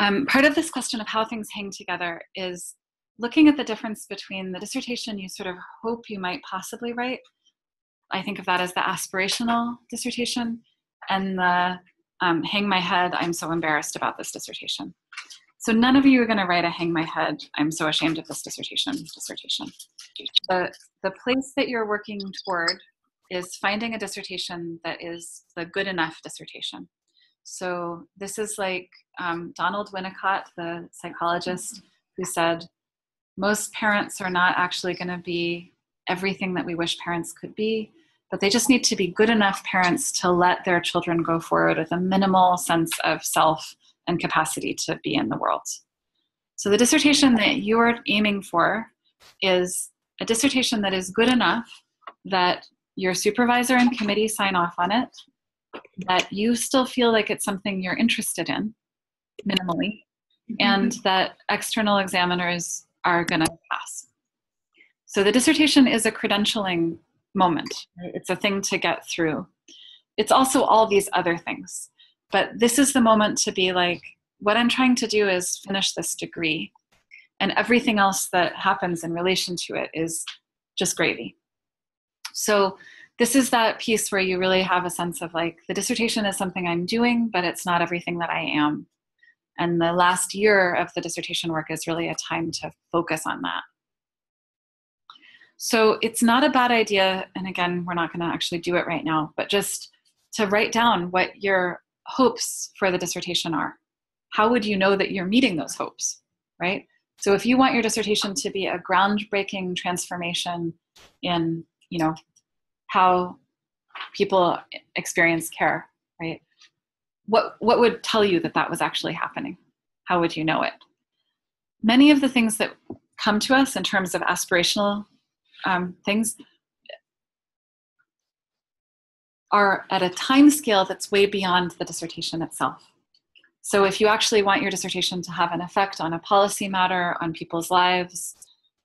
um, part of this question of how things hang together is looking at the difference between the dissertation you sort of hope you might possibly write. I think of that as the aspirational dissertation, and the um, hang my head, I'm so embarrassed about this dissertation. So none of you are going to write a hang my head, I'm so ashamed of this dissertation dissertation. The, the place that you're working toward is finding a dissertation that is the good enough dissertation. So this is like um, Donald Winnicott, the psychologist, who said, most parents are not actually going to be everything that we wish parents could be, but they just need to be good enough parents to let their children go forward with a minimal sense of self and capacity to be in the world. So the dissertation that you're aiming for is a dissertation that is good enough that your supervisor and committee sign off on it, that you still feel like it's something you're interested in, minimally, mm-hmm. and that external examiners are going to pass. So the dissertation is a credentialing moment, it's a thing to get through. It's also all these other things. But this is the moment to be like, what I'm trying to do is finish this degree, and everything else that happens in relation to it is just gravy. So this is that piece where you really have a sense of like the dissertation is something I'm doing, but it's not everything that I am. And the last year of the dissertation work is really a time to focus on that. So it's not a bad idea, and again, we're not going to actually do it right now, but just to write down what your hopes for the dissertation are. How would you know that you're meeting those hopes, right? So if you want your dissertation to be a groundbreaking transformation in, you know, how people experience care, right? What, what would tell you that that was actually happening? How would you know it? Many of the things that come to us in terms of aspirational um, things are at a time scale that's way beyond the dissertation itself. So if you actually want your dissertation to have an effect on a policy matter, on people's lives,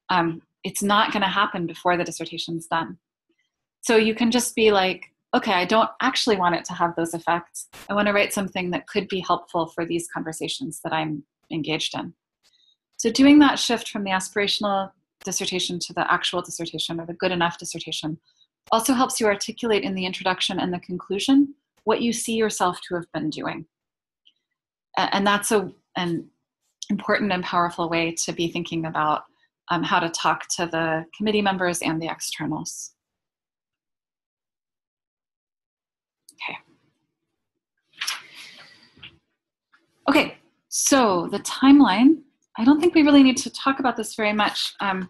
um, it's not going to happen before the dissertation's done. So you can just be like, okay, I don't actually want it to have those effects. I want to write something that could be helpful for these conversations that I'm engaged in. So doing that shift from the aspirational dissertation to the actual dissertation or the good enough dissertation also helps you articulate in the introduction and the conclusion what you see yourself to have been doing. And that's a, an important and powerful way to be thinking about um, how to talk to the committee members and the externals. Okay, so the timeline, I don't think we really need to talk about this very much, um,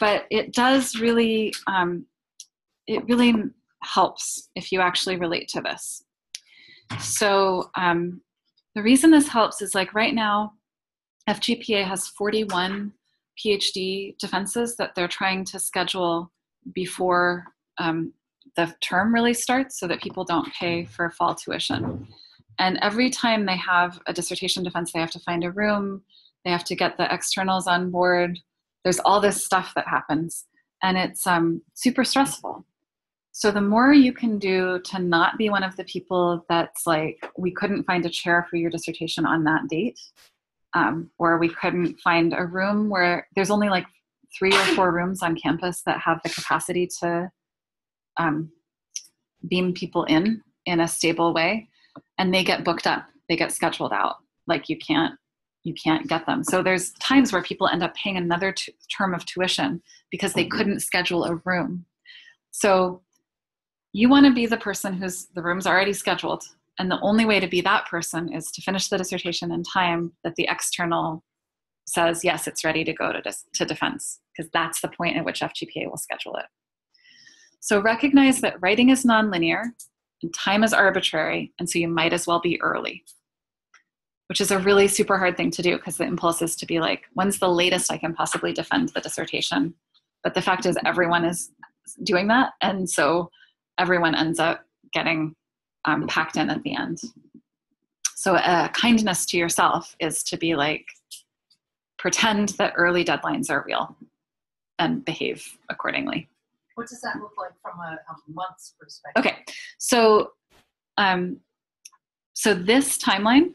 but it does really, um, it really helps if you actually relate to this. So um, the reason this helps is like right now, FGPA has 41 PhD defenses that they're trying to schedule before um, the term really starts so that people don't pay for fall tuition. And every time they have a dissertation defense, they have to find a room, they have to get the externals on board. There's all this stuff that happens, and it's um, super stressful. So, the more you can do to not be one of the people that's like, we couldn't find a chair for your dissertation on that date, um, or we couldn't find a room where there's only like three or four rooms on campus that have the capacity to um, beam people in in a stable way and they get booked up they get scheduled out. Like you can't you can't get them. So there's times where people end up paying another t- term of tuition because they mm-hmm. couldn't schedule a room. So you want to be the person who's the room's already scheduled and the only way to be that person is to finish the dissertation in time that the external says yes it's ready to go to, dis- to defense because that's the point at which fgpa will schedule it. So recognize that writing is nonlinear and time is arbitrary, and so you might as well be early, which is a really super hard thing to do because the impulse is to be like, when's the latest I can possibly defend the dissertation? But the fact is, everyone is doing that, and so everyone ends up getting um, packed in at the end. So, a kindness to yourself is to be like, pretend that early deadlines are real and behave accordingly. What does that look like from a, a month's perspective? Okay, so um, so this timeline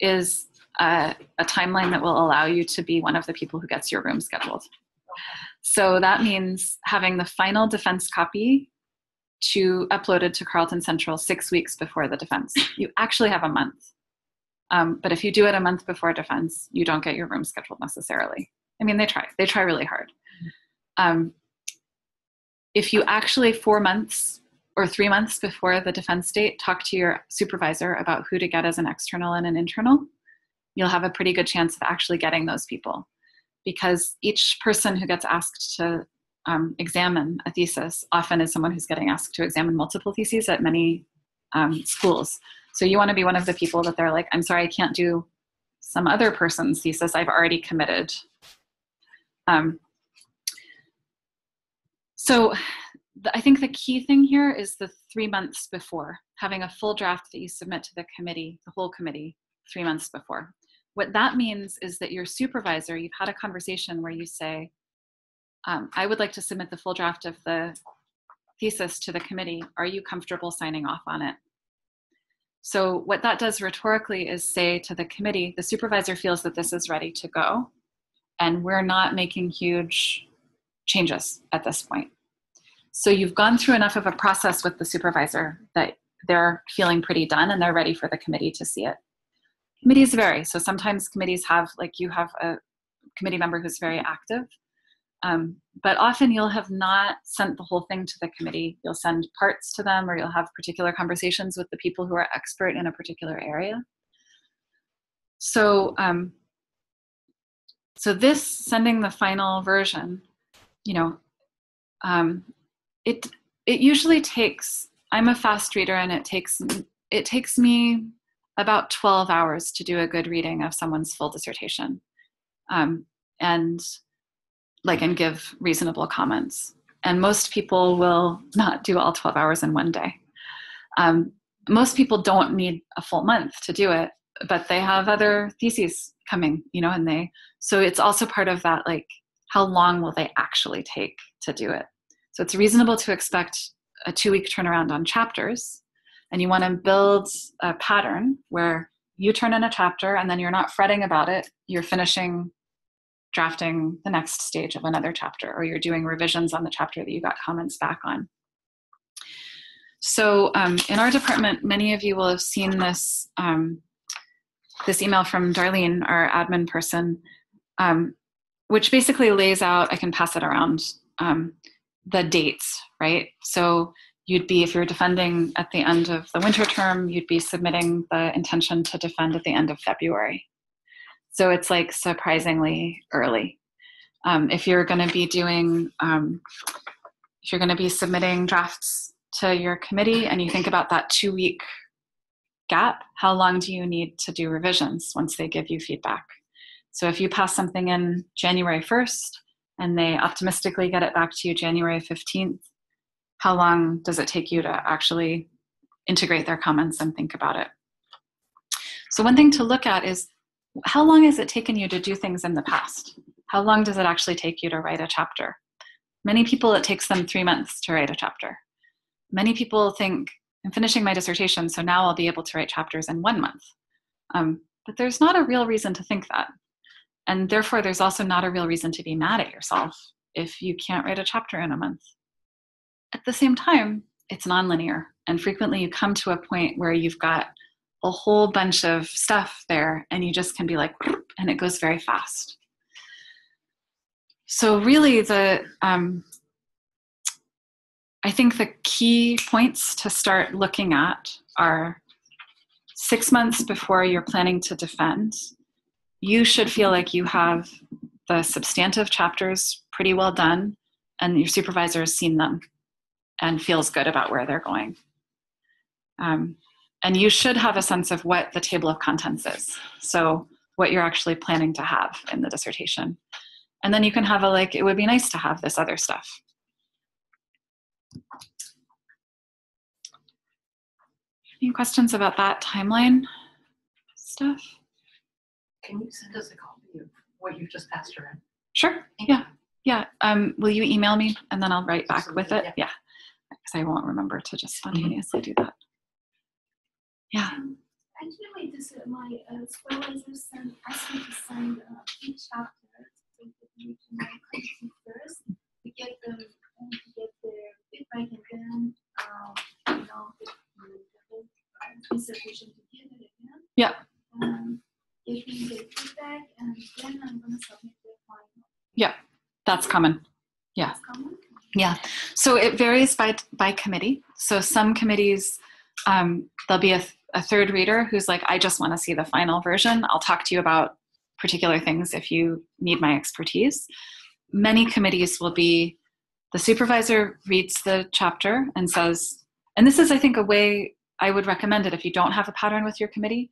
is a, a timeline that will allow you to be one of the people who gets your room scheduled. So that means having the final defense copy to uploaded to Carleton Central six weeks before the defense. You actually have a month. Um, but if you do it a month before defense, you don't get your room scheduled necessarily. I mean, they try. They try really hard. Um, if you actually four months or three months before the defense date talk to your supervisor about who to get as an external and an internal, you'll have a pretty good chance of actually getting those people. Because each person who gets asked to um, examine a thesis often is someone who's getting asked to examine multiple theses at many um, schools. So you want to be one of the people that they're like, I'm sorry, I can't do some other person's thesis. I've already committed. Um, so the, I think the key thing here is the three months before, having a full draft that you submit to the committee, the whole committee, three months before. What that means is that your supervisor, you've had a conversation where you say, um, I would like to submit the full draft of the thesis to the committee. Are you comfortable signing off on it? So, what that does rhetorically is say to the committee, the supervisor feels that this is ready to go, and we're not making huge changes at this point. So, you've gone through enough of a process with the supervisor that they're feeling pretty done and they're ready for the committee to see it. Committees vary. So, sometimes committees have, like, you have a committee member who's very active um, but often you'll have not sent the whole thing to the committee. You'll send parts to them, or you'll have particular conversations with the people who are expert in a particular area. So, um, so this sending the final version, you know, um, it it usually takes. I'm a fast reader, and it takes it takes me about 12 hours to do a good reading of someone's full dissertation, um, and like and give reasonable comments. And most people will not do all 12 hours in one day. Um, most people don't need a full month to do it but they have other theses coming you know and they so it's also part of that like how long will they actually take to do it so it's reasonable to expect a two week turnaround on chapters and you want to build a pattern where you turn in a chapter and then you're not fretting about it you're finishing drafting the next stage of another chapter or you're doing revisions on the chapter that you got comments back on. So um, in our department, many of you will have seen this, um, this email from Darlene, our admin person, um, which basically lays out, I can pass it around, um, the dates, right? So you'd be, if you're defending at the end of the winter term, you'd be submitting the intention to defend at the end of February. So it's like surprisingly early. Um, if you're going to be doing, um, if you're going to be submitting drafts to your committee and you think about that two week gap, how long do you need to do revisions once they give you feedback? So if you pass something in January 1st and they optimistically get it back to you January 15th, how long does it take you to actually integrate their comments and think about it? So, one thing to look at is how long has it taken you to do things in the past? How long does it actually take you to write a chapter? Many people, it takes them three months to write a chapter. Many people think, I'm finishing my dissertation, so now I'll be able to write chapters in one month. Um, but there's not a real reason to think that. And therefore, there's also not a real reason to be mad at yourself if you can't write a chapter in a month. At the same time, it's nonlinear, and frequently you come to a point where you've got a whole bunch of stuff there and you just can be like and it goes very fast so really the um, i think the key points to start looking at are six months before you're planning to defend you should feel like you have the substantive chapters pretty well done and your supervisor has seen them and feels good about where they're going um, and you should have a sense of what the table of contents is. So, what you're actually planning to have in the dissertation. And then you can have a like, it would be nice to have this other stuff. Any questions about that timeline stuff? Can you send us a copy of what you've just passed around? Sure. Yeah. Yeah. Um, will you email me and then I'll write back Absolutely, with it? yeah. Yeah. Because I won't remember to just spontaneously do that. Yeah. Actually, this uh, my uh, supervisor sent asked me to send uh, each chapter to the my committee first to get them uh, to get their feedback and then um, you know the, the, the dissertation to give it again. Yeah. Um, give me the feedback and then I'm gonna submit the final. Yeah, that's common. Yeah. That's common. Yeah. So it varies by by committee. So some committees, um, there'll be a, a third reader who's like, I just want to see the final version. I'll talk to you about particular things if you need my expertise. Many committees will be the supervisor reads the chapter and says, and this is, I think, a way I would recommend it if you don't have a pattern with your committee.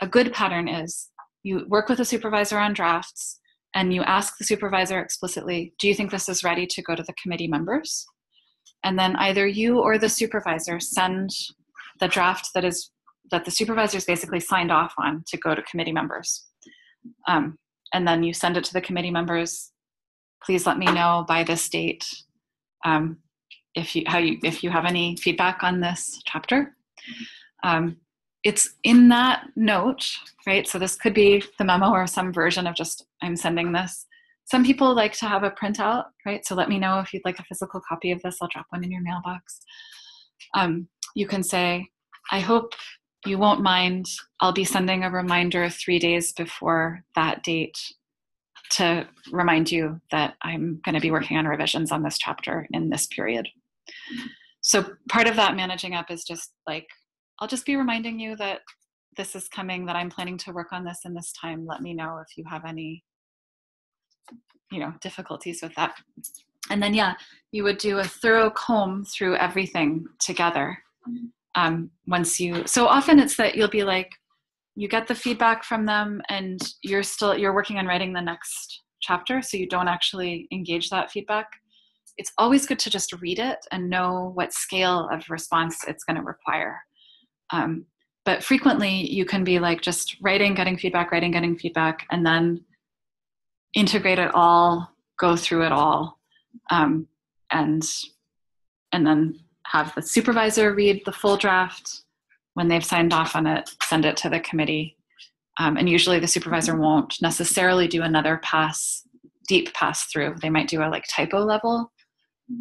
A good pattern is you work with a supervisor on drafts and you ask the supervisor explicitly, Do you think this is ready to go to the committee members? And then either you or the supervisor send the draft that is that the supervisors basically signed off on to go to committee members. Um, and then you send it to the committee members. Please let me know by this date um, if you how you if you have any feedback on this chapter. Um, it's in that note, right? So this could be the memo or some version of just I'm sending this. Some people like to have a printout, right? So let me know if you'd like a physical copy of this. I'll drop one in your mailbox. Um, you can say, I hope you won't mind. I'll be sending a reminder three days before that date to remind you that I'm going to be working on revisions on this chapter in this period. So part of that managing up is just like I'll just be reminding you that this is coming, that I'm planning to work on this in this time. Let me know if you have any, you know, difficulties with that. And then, yeah, you would do a thorough comb through everything together. Um, once you, so often it's that you'll be like, you get the feedback from them and you're still, you're working on writing the next chapter. So you don't actually engage that feedback. It's always good to just read it and know what scale of response it's going to require. Um, but frequently you can be like just writing, getting feedback, writing, getting feedback, and then integrate it all, go through it all, um, and and then have the supervisor read the full draft. When they've signed off on it, send it to the committee. Um, and usually the supervisor won't necessarily do another pass, deep pass through. They might do a like typo level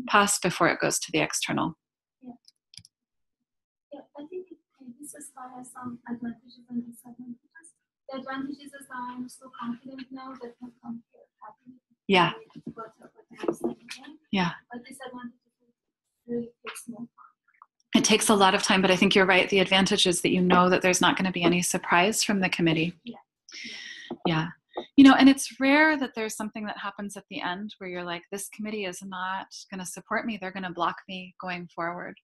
pass before it goes to the external. Yeah, yeah I think this slide has some advantages and disadvantages. The advantages is I'm so confident now that I can compare happily. Yeah. What, what I'm saying. Yeah. But disadvantages really takes more time. It takes a lot of time, but I think you're right. The advantage is that you know that there's not going to be any surprise from the committee. Yeah. Yeah. You know, and it's rare that there's something that happens at the end where you're like, this committee is not going to support me. They're going to block me going forward.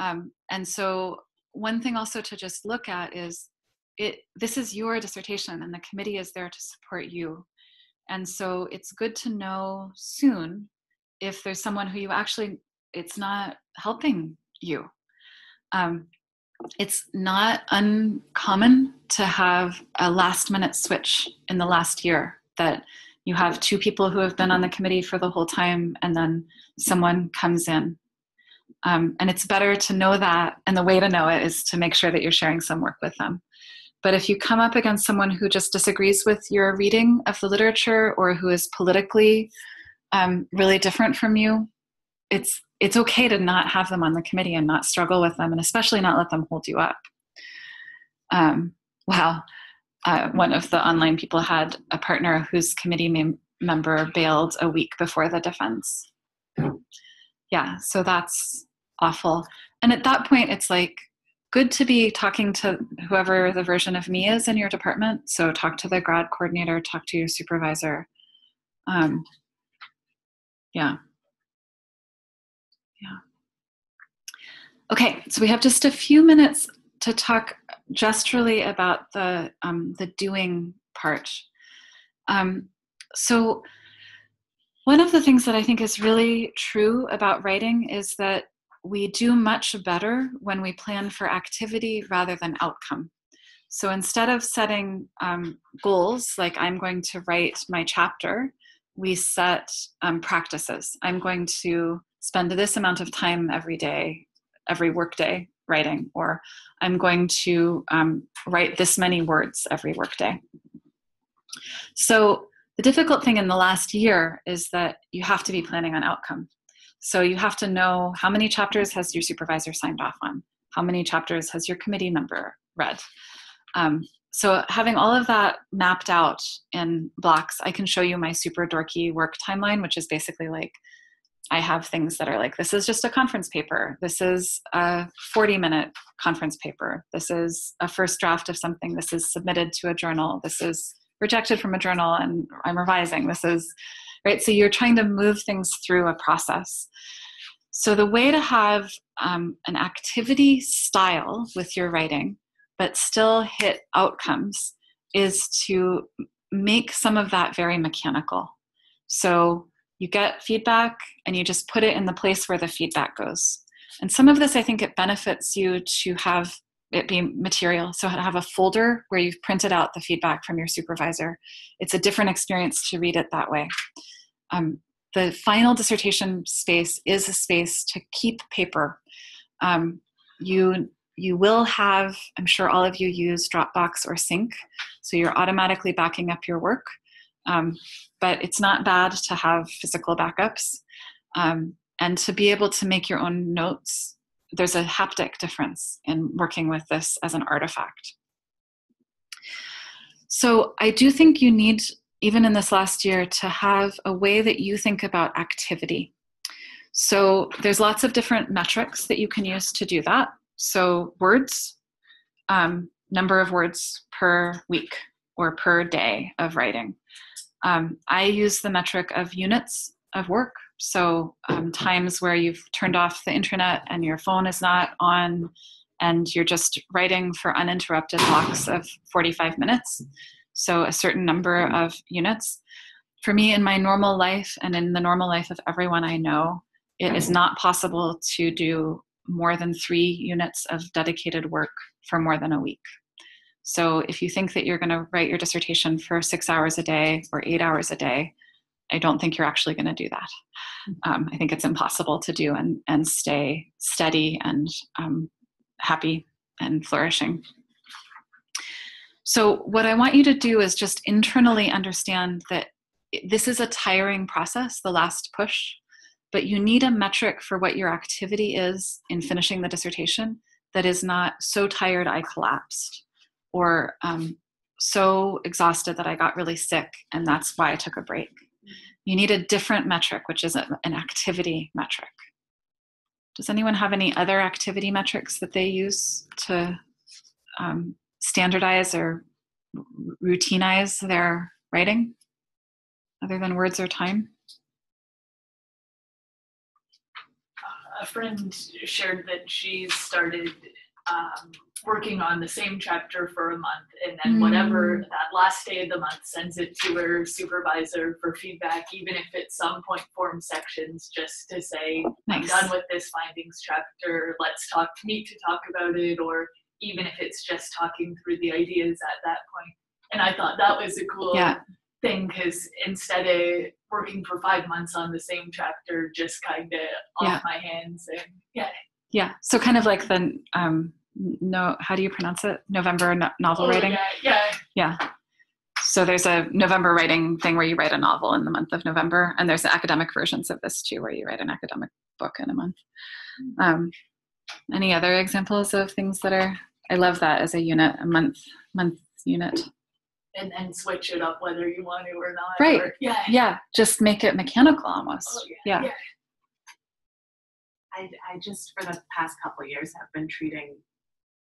Um, and so one thing also to just look at is it this is your dissertation and the committee is there to support you. And so it's good to know soon if there's someone who you actually it's not helping you. Um, it's not uncommon to have a last minute switch in the last year that you have two people who have been on the committee for the whole time and then someone comes in um, and it's better to know that, and the way to know it is to make sure that you're sharing some work with them. But if you come up against someone who just disagrees with your reading of the literature or who is politically um, really different from you, it's it's okay to not have them on the committee and not struggle with them, and especially not let them hold you up. Um, wow, uh, one of the online people had a partner whose committee mem- member bailed a week before the defense. Yeah, so that's awful. And at that point, it's like good to be talking to whoever the version of me is in your department. So talk to the grad coordinator, talk to your supervisor. Um, yeah. Yeah. Okay, so we have just a few minutes to talk gesturally about the um, the doing part. Um, so one of the things that I think is really true about writing is that we do much better when we plan for activity rather than outcome. So instead of setting um, goals like I'm going to write my chapter, we set um, practices. I'm going to spend this amount of time every day, every workday writing, or I'm going to um, write this many words every workday. So the difficult thing in the last year is that you have to be planning on outcome. So you have to know how many chapters has your supervisor signed off on, how many chapters has your committee member read. Um, so having all of that mapped out in blocks, I can show you my super dorky work timeline, which is basically like I have things that are like this is just a conference paper. This is a 40 minute conference paper. This is a first draft of something. This is submitted to a journal. This is rejected from a journal and I'm revising. This is right. So you're trying to move things through a process. So the way to have um, an activity style with your writing, but still hit outcomes, is to make some of that very mechanical. So you get feedback and you just put it in the place where the feedback goes. And some of this, I think it benefits you to have it be material. So have a folder where you've printed out the feedback from your supervisor. It's a different experience to read it that way. Um, the final dissertation space is a space to keep paper. Um, you you will have, I'm sure all of you use Dropbox or Sync, so you're automatically backing up your work. Um, but it's not bad to have physical backups um, and to be able to make your own notes. There's a haptic difference in working with this as an artifact. So I do think you need, even in this last year, to have a way that you think about activity. So there's lots of different metrics that you can use to do that. So words, um, number of words per week or per day of writing. Um, I use the metric of units of work. So um, times where you've turned off the internet and your phone is not on and you're just writing for uninterrupted blocks of 45 minutes. So a certain number of units. For me, in my normal life and in the normal life of everyone I know, it is not possible to do more than three units of dedicated work for more than a week. So if you think that you're going to write your dissertation for six hours a day or eight hours a day, I don't think you're actually going to do that. Mm-hmm. Um, I think it's impossible to do and, and stay steady and um, happy and flourishing. So, what I want you to do is just internally understand that this is a tiring process, the last push, but you need a metric for what your activity is in finishing the dissertation that is not so tired I collapsed or um, so exhausted that I got really sick, and that's why I took a break. You need a different metric, which is a, an activity metric. Does anyone have any other activity metrics that they use to um, standardize or routinize their writing other than words or time? A friend shared that she started um, working on the same chapter for a month and then whatever mm. that last day of the month sends it to her supervisor for feedback even if it's some point form sections just to say nice. i'm done with this findings chapter let's talk to meet to talk about it or even if it's just talking through the ideas at that point and i thought that was a cool yeah. thing because instead of working for five months on the same chapter just kind of off yeah. my hands and yeah yeah so kind of like the um no how do you pronounce it? November no- novel oh, writing? yeah, yeah. Yeah. So there's a november writing thing where you write a novel in the month of november and there's academic versions of this too where you write an academic book in a month. Um, any other examples of things that are i love that as a unit a month month unit. And then switch it up whether you want to or not. Right. Or, yeah. Yeah just make it mechanical almost. Oh, yeah. yeah. yeah. I, I just for the past couple years have been treating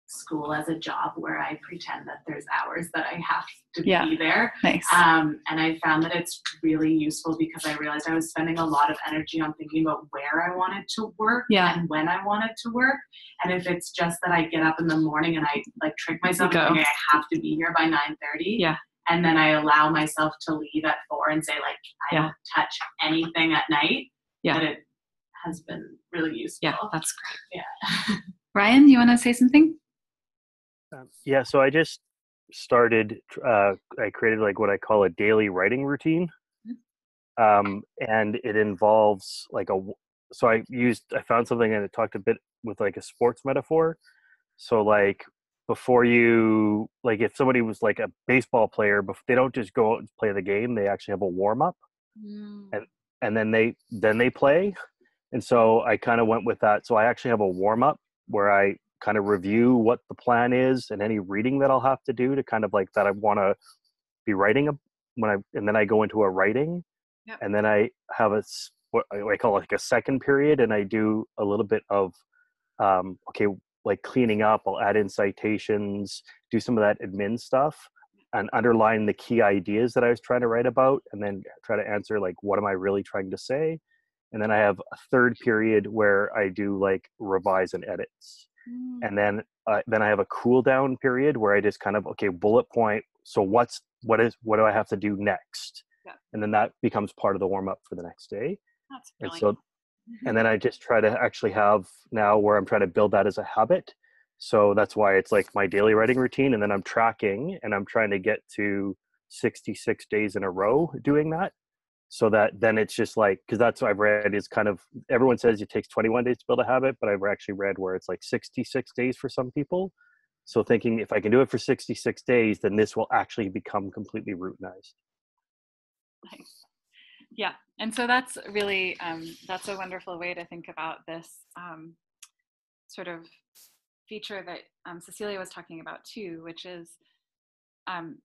school as a job where I pretend that there's hours that I have to yeah. be there. Nice. Um, and I found that it's really useful because I realized I was spending a lot of energy on thinking about where I wanted to work yeah. and when I wanted to work. And if it's just that I get up in the morning and I like trick myself thinking I have to be here by 9:30. Yeah. And then I allow myself to leave at four and say like I yeah. don't touch anything at night. Yeah. That it has been really useful. Yeah, that's great. Yeah. Ryan, you want to say something? Yeah, so I just started. Uh, I created like what I call a daily writing routine, mm-hmm. um, and it involves like a so I used I found something and it talked a bit with like a sports metaphor. So like before you like if somebody was like a baseball player, but they don't just go out and play the game. They actually have a warm up, Mm. and and then they then they play. And so I kind of went with that. So I actually have a warm up where I kind of review what the plan is and any reading that I'll have to do to kind of like that I want to be writing a, when I and then I go into a writing, Yep. and then I have a what I I call like a second period, and I do a little bit of um, okay, like cleaning up. I'll add in citations, do some of that admin stuff, and underline the key ideas that I was trying to write about, and then try to answer like what am I really trying to say. And then I have a third period where I do like revise and edits Mm. and then uh, then I have a cool down period where I just kind of okay bullet point. So what's what is what do I have to do next? Yeah. And then that becomes part of the warm up for the next day. That's And so and then I just try to actually have now where I'm trying to build that as a habit. So that's why it's like my daily writing routine, and then I'm tracking and I'm trying to get to 66 days in a row doing that. So that then it's just like because that's what I've read is kind of everyone says it takes 21 days to build a habit, but I've actually read where it's like 66 days for some people. So thinking if I can do it for 66 days, then this will actually become completely routinized. Nice. Yeah, and so that's really um, that's a wonderful way to think about this um, sort of feature that um, Cecilia was talking about too, which is um,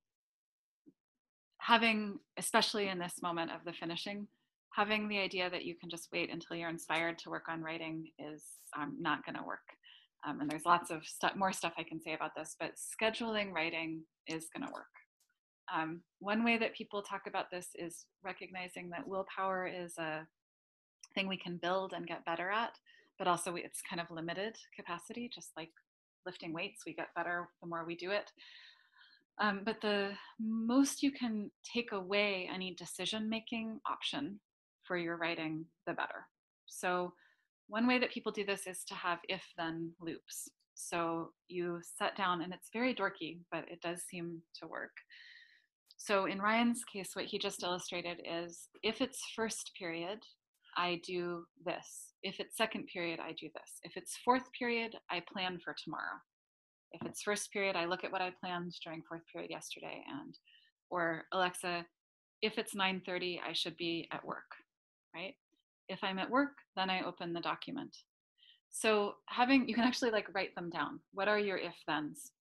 having, especially in this moment of the finishing, having the idea that you can just wait until you're inspired to work on writing is um, not going to work. Um, and there's lots of stuff, more stuff I can say about this, but scheduling writing is going to work. Um, one way that people talk about this is recognizing that willpower is a thing we can build and get better at, but also it's kind of limited capacity, just like lifting weights, we get better the more we do it. Um, but the most you can take away any decision making option for your writing, the better. So, one way that people do this is to have if then loops. So, you set down, and it's very dorky, but it does seem to work. So, in Ryan's case, what he just illustrated is if it's first period, I do this. If it's second period, I do this. If it's fourth period, I plan for tomorrow. If it's first period, I look at what I planned during fourth period yesterday and or Alexa, if it's 9:30, I should be at work, right? If I'm at work, then I open the document. So having you can actually like write them down. What are your if thens?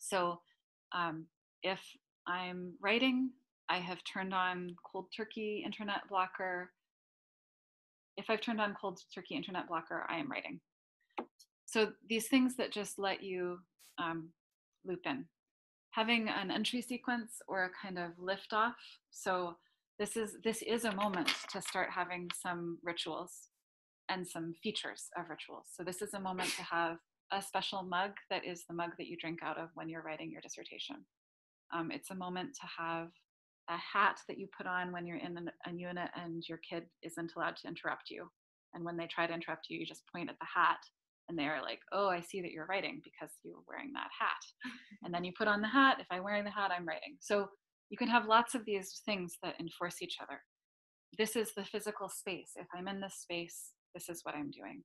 So um, if I'm writing, I have turned on cold turkey internet blocker. If I've turned on cold turkey internet blocker, I am writing. So these things that just let you um, loop in. Having an entry sequence or a kind of lift off. So this is this is a moment to start having some rituals and some features of rituals. So this is a moment to have a special mug that is the mug that you drink out of when you're writing your dissertation. Um, it's a moment to have a hat that you put on when you're in an, a unit and your kid isn't allowed to interrupt you. And when they try to interrupt you, you just point at the hat and they're like, oh, I see that you're writing because you're wearing that hat. and then you put on the hat. If I'm wearing the hat, I'm writing. So you can have lots of these things that enforce each other. This is the physical space. If I'm in this space, this is what I'm doing.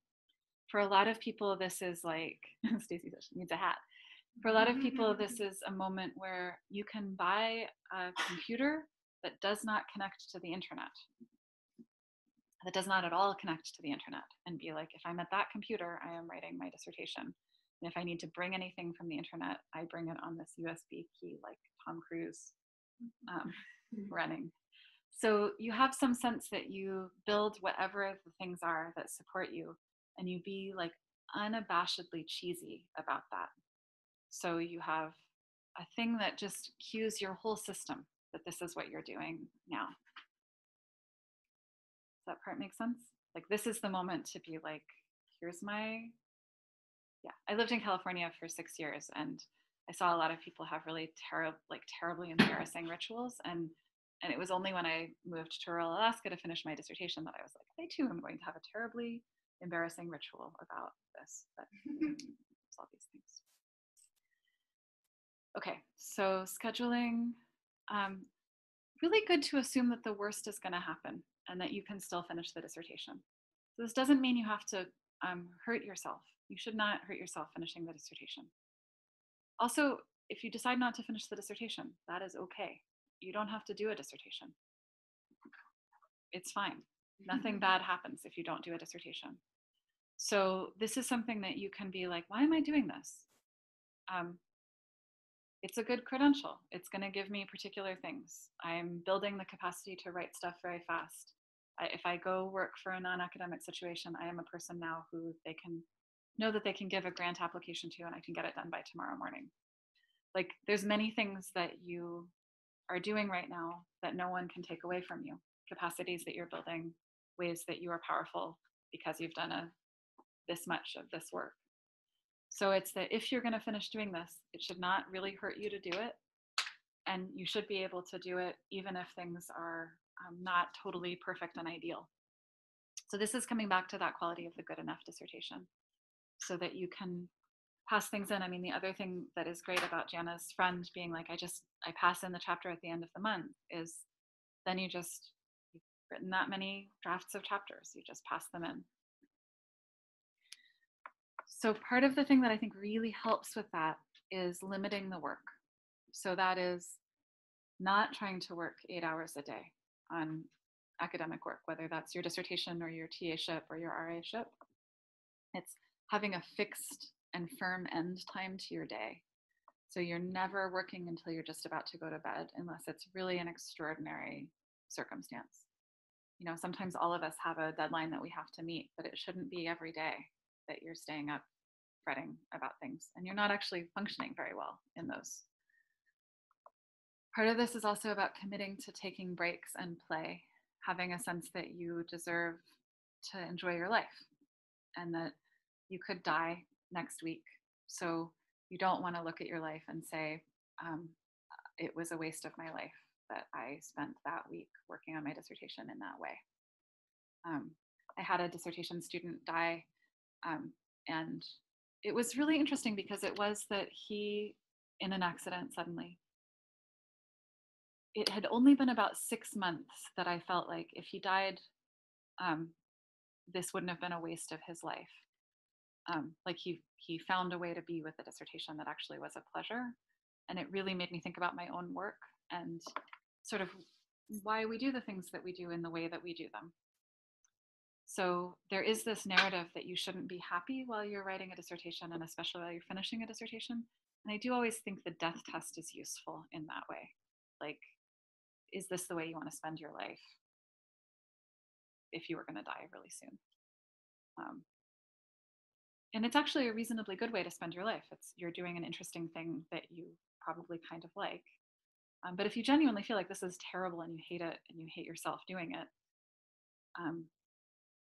For a lot of people, this is like, Stacy says she needs a hat. For a lot of people, this is a moment where you can buy a computer that does not connect to the internet, that does not at all connect to the internet, and be like, if I'm at that computer, I am writing my dissertation. And if I need to bring anything from the internet, I bring it on this USB key, like Tom Cruise um, running. So you have some sense that you build whatever the things are that support you, and you be like unabashedly cheesy about that. So you have a thing that just cues your whole system that this is what you're doing now. That part make sense? Like this is the moment to be like, here's my yeah. I lived in California for six years and I saw a lot of people have really terrible like terribly embarrassing rituals and and it was only when I moved to rural Alaska to finish my dissertation that I was like, I too am going to have a terribly embarrassing ritual about this. But it's all these things. Okay, so scheduling. Um, really good to assume that the worst is going to happen and that you can still finish the dissertation. So this doesn't mean you have to um, hurt yourself. You should not hurt yourself finishing the dissertation. Also, if you decide not to finish the dissertation, that is okay. You don't have to do a dissertation. It's fine. Nothing bad happens if you don't do a dissertation. So this is something that you can be like, why am I doing this? Um, it's a good credential. It's going to give me particular things. I'm building the capacity to write stuff very fast. I, if I go work for a non-academic situation, I am a person now who they can know that they can give a grant application to and I can get it done by tomorrow morning. Like there's many things that you are doing right now that no one can take away from you. Capacities that you're building, ways that you are powerful because you've done a this much of this work. So it's that if you're going to finish doing this, it should not really hurt you to do it. And you should be able to do it even if things are um, not totally perfect and ideal. So this is coming back to that quality of the good enough dissertation so that you can pass things in. I mean, the other thing that is great about Jana's friend being like, I just, I pass in the chapter at the end of the month is then you just, you've written that many drafts of chapters, you just pass them in. So part of the thing that I think really helps with that is limiting the work. So that is not trying to work eight hours a day on academic work, whether that's your dissertation or your TA-ship or your RA-ship. It's having a fixed and firm end time to your day. So you're never working until you're just about to go to bed, unless it's really an extraordinary circumstance. You know, sometimes all of us have a deadline that we have to meet, but it shouldn't be every day that you're staying up fretting about things and you're not actually functioning very well in those. Part of this is also about committing to taking breaks and play, having a sense that you deserve to enjoy your life and that you could die next week. So you don't want to look at your life and say, um, it was a waste of my life that I spent that week working on my dissertation in that way. Um, I had a dissertation student die um, and it was really interesting because it was that he, in an accident suddenly, it had only been about six months that I felt like if he died, um, this wouldn't have been a waste of his life. Um, like he he found a way to be with the dissertation that actually was a pleasure, and it really made me think about my own work and sort of why we do the things that we do in the way that we do them. So there is this narrative that you shouldn't be happy while you're writing a dissertation and especially while you're finishing a dissertation. And I do always think the death test is useful in that way. Like, is this the way you want to spend your life if you were going to die really soon? Um, and it's actually a reasonably good way to spend your life. It's you're doing an interesting thing that you probably kind of like. Um, but if you genuinely feel like this is terrible and you hate it and you hate yourself doing it, um,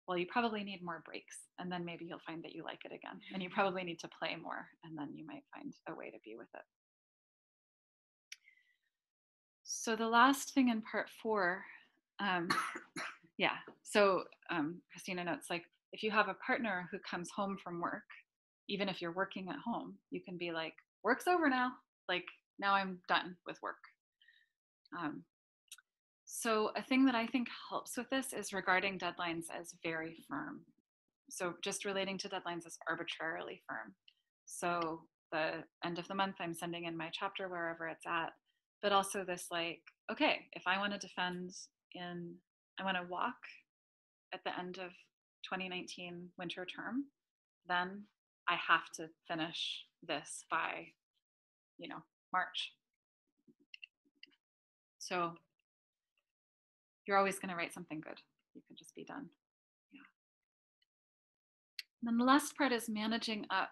well, you probably need more breaks. And then maybe you'll find that you like it again. And you probably need to play more. And then you might find a way to be with it. So the last thing in part four, um, yeah. So um, Christina notes like if you have a partner who comes home from work, even if you're working at home, you can be like, work's over now. Like now I'm done with work. Um, so a thing that I think helps with this is regarding deadlines as very firm. So just relating to deadlines as arbitrarily firm. So the end of the month, I'm sending in my chapter wherever it's at, but also this like, okay, if I want to defend in, I want to walk at the end of 2019 winter term, then I have to finish this by, you know, March. So you're always going to write something good. You can just be done. Yeah. And then the last part is managing up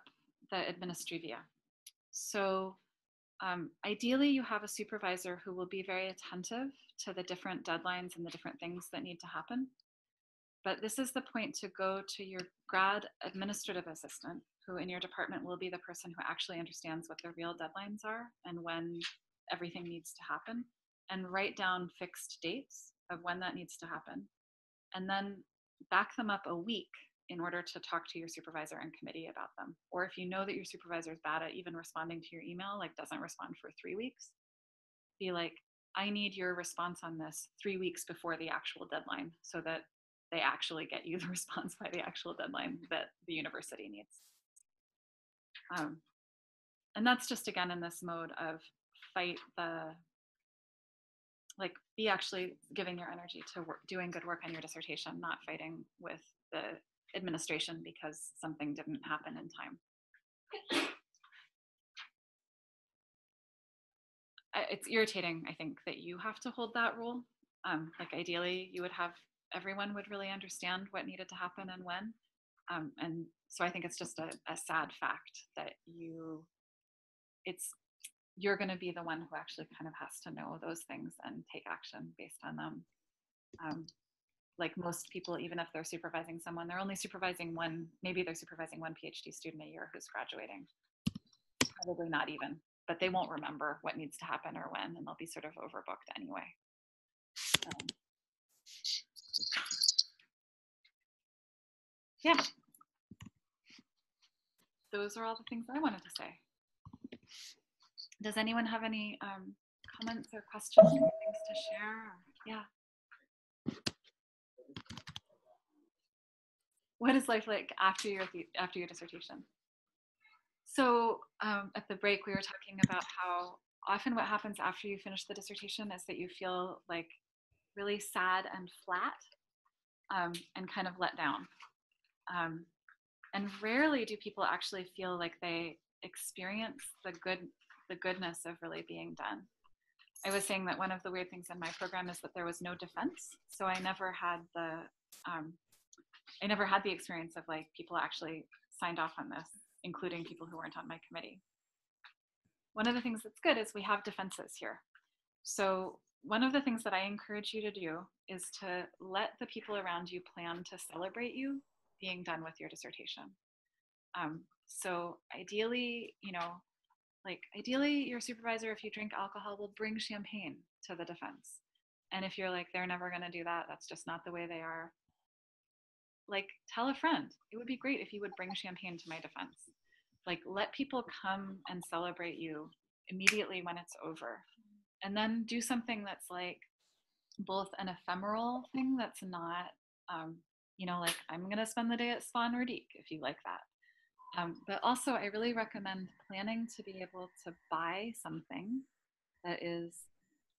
the administrivia. So um, ideally, you have a supervisor who will be very attentive to the different deadlines and the different things that need to happen. But this is the point to go to your grad administrative assistant, who in your department will be the person who actually understands what the real deadlines are and when everything needs to happen, and write down fixed dates of when that needs to happen, and then back them up a week in order to talk to your supervisor and committee about them. Or if you know that your supervisor is bad at even responding to your email, like doesn't respond for three weeks, be like, I need your response on this three weeks before the actual deadline so that they actually get you the response by the actual deadline that the university needs. Um, and that's just again in this mode of fight the like be actually giving your energy to work, doing good work on your dissertation, not fighting with the administration because something didn't happen in time. It's irritating, I think, that you have to hold that role. Um, like ideally, you would have everyone would really understand what needed to happen and when. Um, and so I think it's just a, a sad fact that you, it's you're going to be the one who actually kind of has to know those things and take action based on them. Um, like most people, even if they're supervising someone, they're only supervising one, maybe they're supervising one PhD student a year who's graduating. Probably not even, but they won't remember what needs to happen or when, and they'll be sort of overbooked anyway. Um, yeah. Those are all the things I wanted to say. Does anyone have any um, comments or questions or things to share? Yeah. What is life like after your after your dissertation? So um, at the break, we were talking about how often what happens after you finish the dissertation is that you feel like really sad and flat um, and kind of let down. Um, and rarely do people actually feel like they experience the good the goodness of really being done. I was saying that one of the weird things in my program is that there was no defense, so I never had the um, I never had the experience of like people actually signed off on this, including people who weren't on my committee. One of the things that's good is we have defenses here. So one of the things that I encourage you to do is to let the people around you plan to celebrate you being done with your dissertation. Um, so ideally, you know, like ideally your supervisor, if you drink alcohol, will bring champagne to the defense. And if you're like, they're never going to do that, that's just not the way they are, like tell a friend. It would be great if you would bring champagne to my defense. Like let people come and celebrate you immediately when it's over. And then do something that's like both an ephemeral thing that's not, um, you know, like I'm going to spend the day at Spa Nordique if you like that. Um, but also, I really recommend planning to be able to buy something that is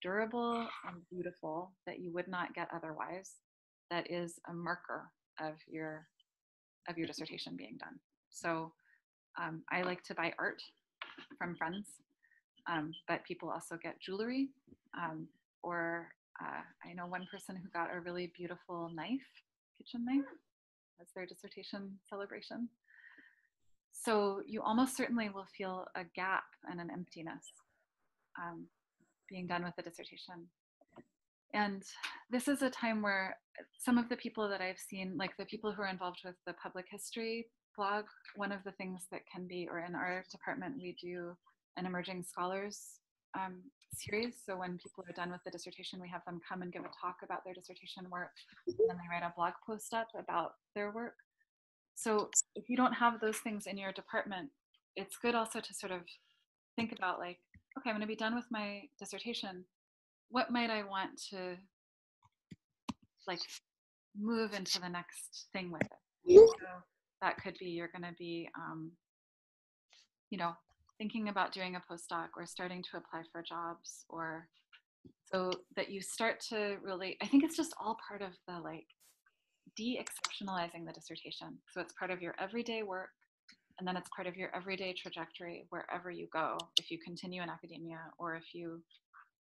durable and beautiful that you would not get otherwise. That is a marker of your of your dissertation being done. So um, I like to buy art from friends, um, but people also get jewelry. Um, or uh, I know one person who got a really beautiful knife, kitchen knife, as their dissertation celebration. So you almost certainly will feel a gap and an emptiness um, being done with the dissertation. And this is a time where some of the people that I've seen, like the people who are involved with the public history blog, one of the things that can be, or in our department, we do an emerging scholars um, series. So when people are done with the dissertation, we have them come and give a talk about their dissertation work, and then they write a blog post up about their work. So if you don't have those things in your department, it's good also to sort of think about like, okay, I'm going to be done with my dissertation. What might I want to like move into the next thing with it? So that could be you're going to be, um, you know, thinking about doing a postdoc or starting to apply for jobs or so that you start to really i think it's just all part of the like de-exceptionalizing the dissertation. So it's part of your everyday work, and then it's part of your everyday trajectory wherever you go, if you continue in academia or if you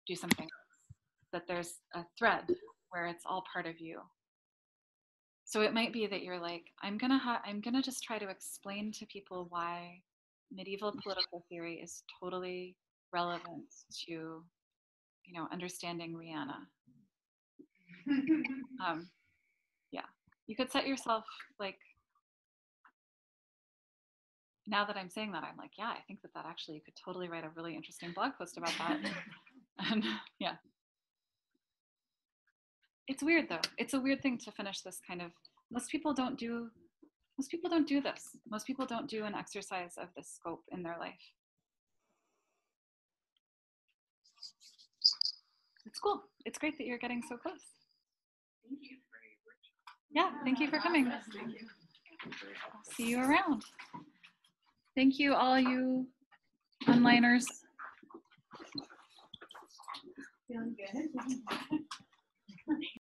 do something that there's a thread where it's all part of you. So it might be that you're like, I'm gonna ha- I'm gonna just try to explain to people why medieval political theory is totally relevant to, you know, understanding Rihanna. um, yeah, you could set yourself like now that I'm saying that, I'm like, yeah, I think that that actually you could totally write a really interesting blog post about that. and yeah. It's weird though. It's a weird thing to finish this kind of most people don't do most people don't do this. Most people don't do an exercise of this scope in their life. It's cool. It's great that you're getting so close. Thank you. Yeah, thank you for coming. Thank you. I'll see you around. Thank you, all you onliners. Feeling good?